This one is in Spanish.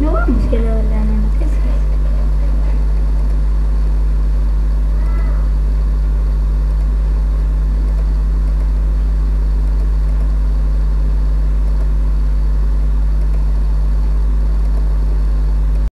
No vamos que la.